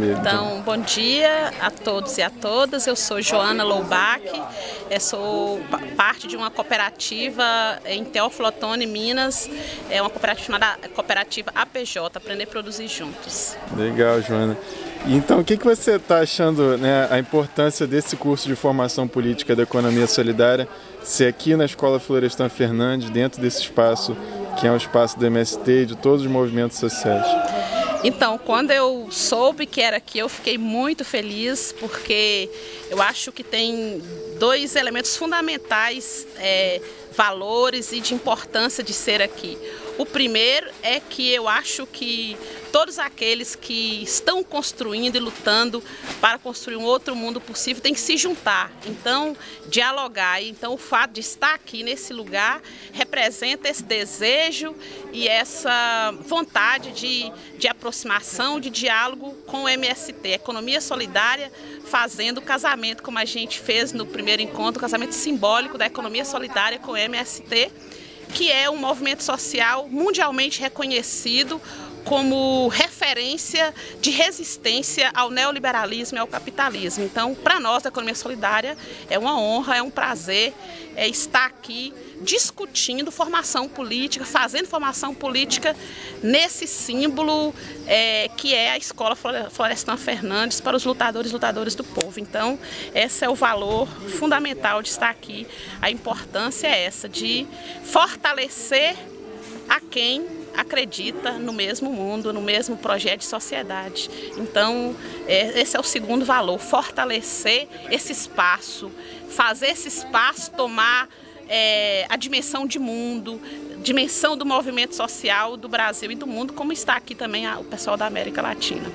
Então, bom dia a todos e a todas. Eu sou Joana Loubach, sou parte de uma cooperativa em Teófilo Otoni, Minas. É uma cooperativa chamada Cooperativa APJ, Aprender a Produzir Juntos. Legal, Joana. Então, o que, que você está achando né, a importância desse curso de formação política da economia solidária ser aqui na Escola Florestan Fernandes, dentro desse espaço que é um espaço do MST e de todos os movimentos sociais? Então, quando eu soube que era aqui, eu fiquei muito feliz, porque eu acho que tem dois elementos fundamentais, é, valores e de importância de ser aqui. O primeiro é que eu acho que todos aqueles que estão construindo e lutando para construir um outro mundo possível têm que se juntar, então dialogar. Então o fato de estar aqui nesse lugar representa esse desejo e essa vontade de, de aproximação, de diálogo com o MST, Economia Solidária, fazendo o casamento como a gente fez no primeiro encontro, o casamento simbólico da economia solidária com o MST que é um movimento social mundialmente reconhecido como referência de resistência ao neoliberalismo e ao capitalismo. Então, para nós da Economia Solidária, é uma honra, é um prazer é, estar aqui discutindo formação política, fazendo formação política nesse símbolo é, que é a Escola Florestan Fernandes para os lutadores e lutadoras do povo. Então, esse é o valor fundamental de estar aqui. A importância é essa, de fortalecer a quem acredita no mesmo mundo, no mesmo projeto de sociedade. Então, é, esse é o segundo valor, fortalecer esse espaço, fazer esse espaço tomar é, a dimensão de mundo, dimensão do movimento social do Brasil e do mundo, como está aqui também o pessoal da América Latina.